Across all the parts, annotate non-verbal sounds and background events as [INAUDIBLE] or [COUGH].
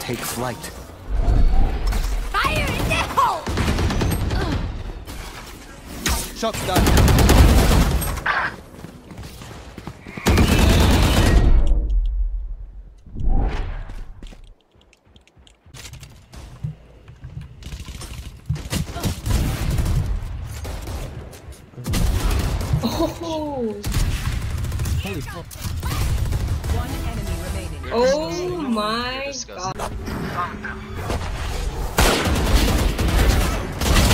take flight. Fire in the hole! Shot's done. Oh, Holy fuck. Oh One enemy oh my god.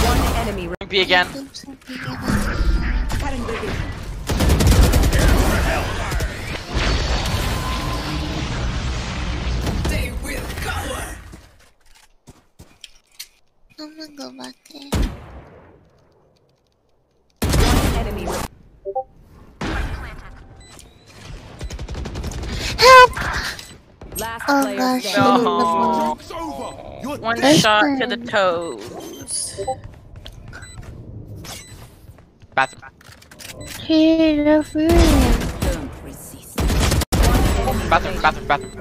One enemy. Re- B again. Oh player gosh. No. One shot to the toes. Bathroom. Hey, the food. Bathroom, bathroom, bathroom.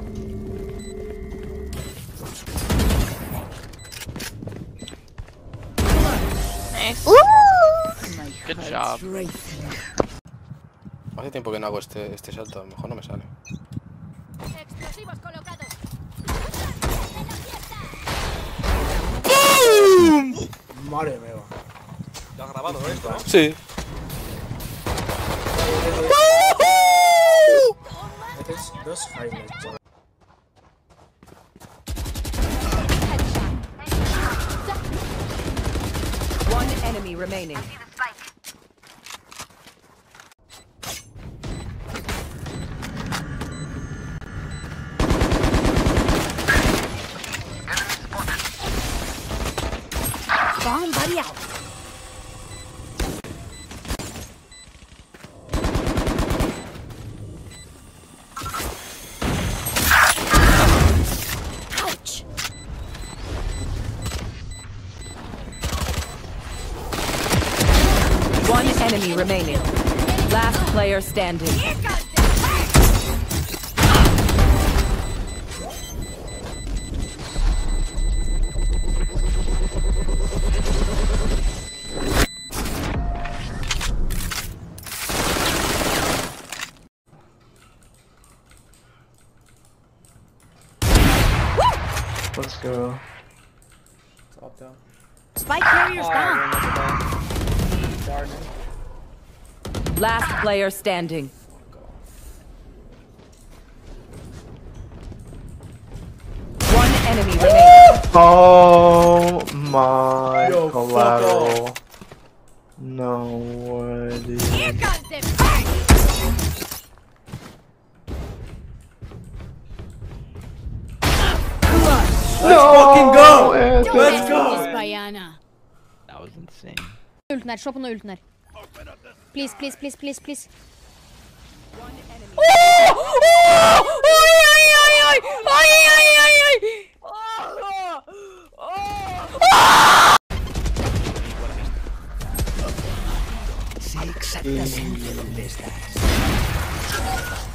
Nice. Ooh! Good job. Hace tiempo que no hago este, este salto, a lo mejor no me sale. Madre mía. ¿Lo has grabado esto, no? Sí. Metes dos highlights. One enemy remaining. Bomb buddy out. One enemy remaining. Last player standing. Let's go. Spike carriers down. Last player standing. One enemy remaining. Oh my Yo, collateral. No Don't Let's go. Bayana. That was insane. Öldüler, shopuna öldüler. Please, please, please, please, please. Ay ay ay ay ay ay ay ay. Sé exactamente dónde estás.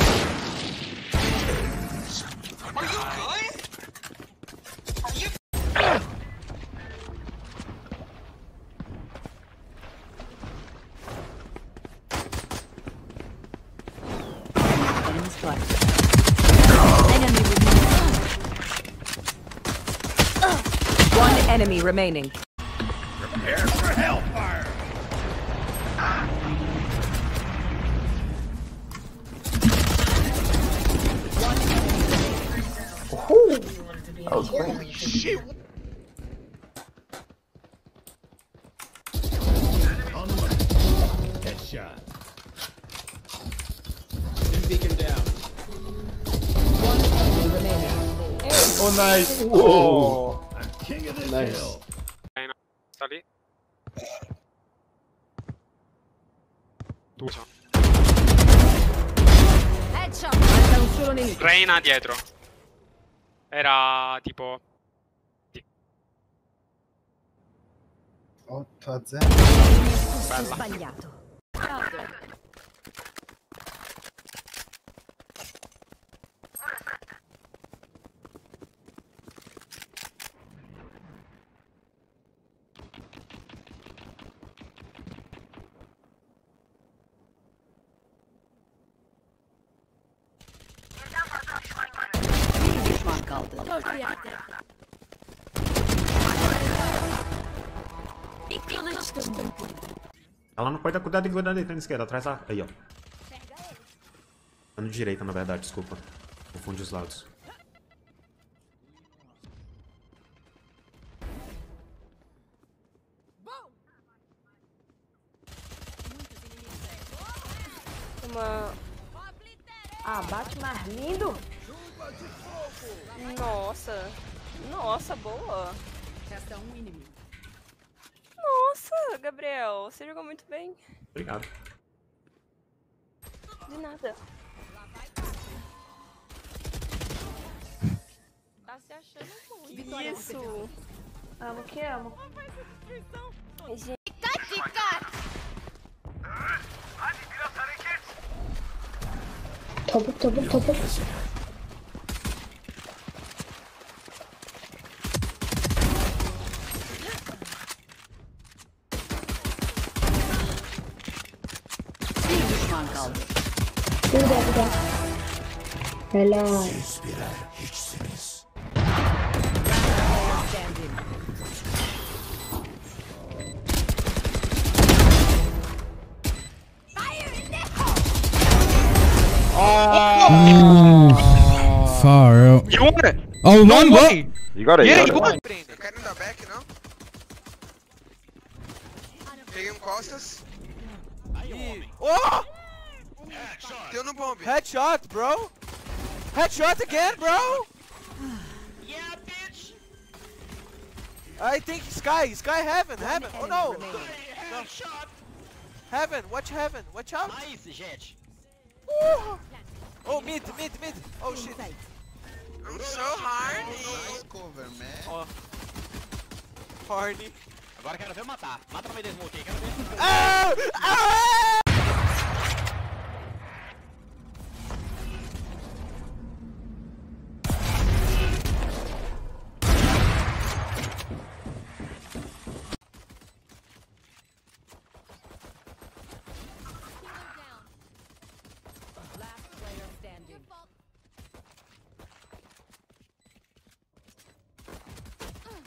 enemy remaining. Prepare for hellfire. One enemy remaining. That was clean. Oh, nice. Oh. Nice. Sta lì. Due sono. Reina dietro. Era tipo. Sì. 8 a 0. Bella. Düşman Ela não pode dar cuidado em cuidado na esquerda, atrás da. Aí, ó. Tá no direita, na verdade, desculpa. Confunde os lados. Uma... Ah, bate mais lindo. Nossa. Nossa, boa. Nossa, Gabriel, você jogou muito bem. Obrigado. De nada. Tá se achando muito. Isso. Amo que amo. Gente, Topu topu topu. Helal. Far out. You won it! Oh, No one what? way! You got it. Yeah, you you got won! Eu quero dar back, não? Peguei um costas. Oh! Deu no bomb. Headshot, bro. Headshot again, bro. Yeah, bitch! I think Sky, Sky Heaven, Heaven. Oh no, Shot! Heaven. Watch Heaven. Watch out. Nice, gente! Ooh. Oh, mid, mid, mid. Oh shit. I'm so hard. Horny. Agora quero ver matar. Mata no meio da smoke aí, quero ver. Ah! Ah! Last player standing.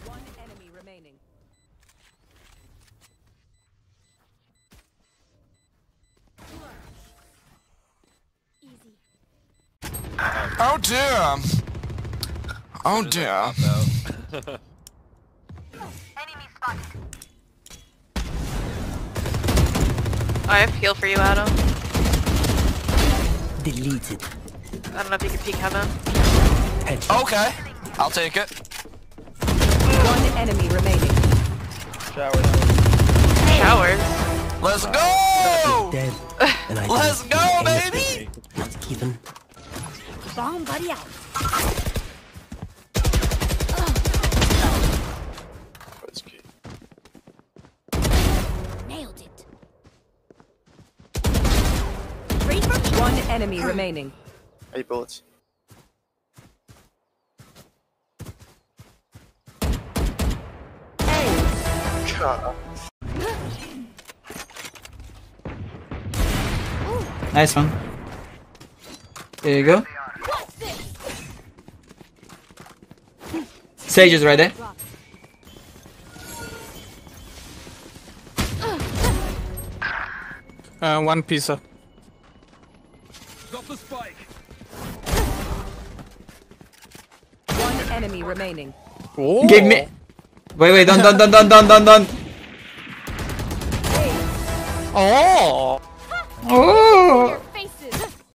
One enemy remaining. Oh dear. Oh dear. Oh, I have heal for you, Adam. Deleted. I don't know if you can peek heaven. Okay. I'll take it. One enemy remaining. Showers. Let's go! Dead. And I [LAUGHS] Let's go, baby! Not even. Bomb buddy out. Nailed it. One enemy remaining. Eight bullets. Nice one. There you go. Sage is right there. Uh, one pizza. One enemy remaining. Oh. Give me. 喂喂等等等等等等。等 [LAUGHS] 哦。哦。